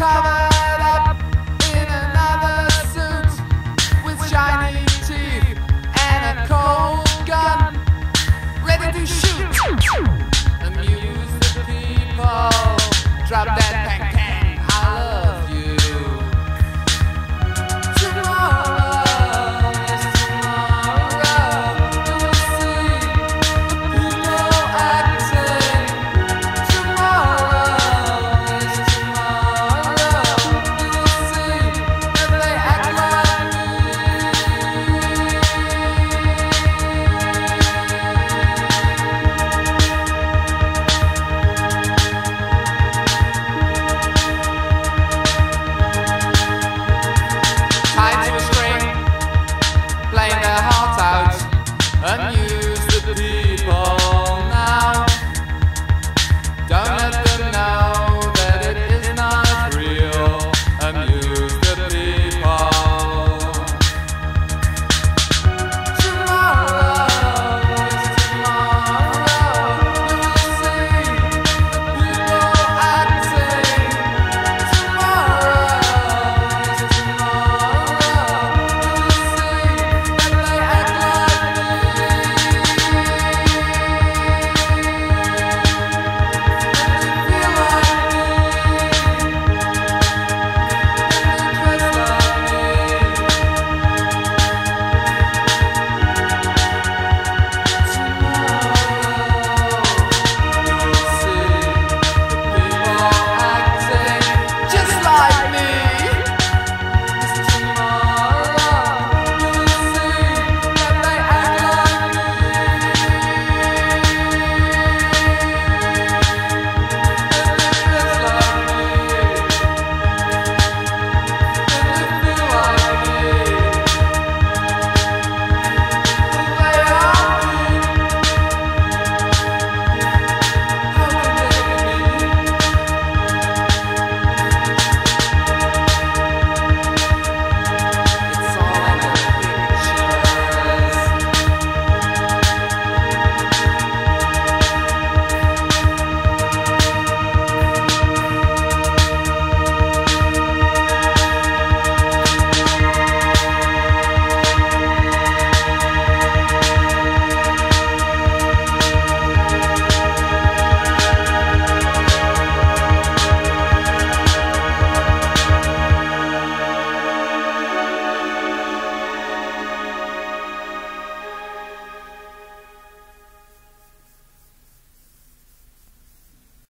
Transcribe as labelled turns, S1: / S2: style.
S1: Come.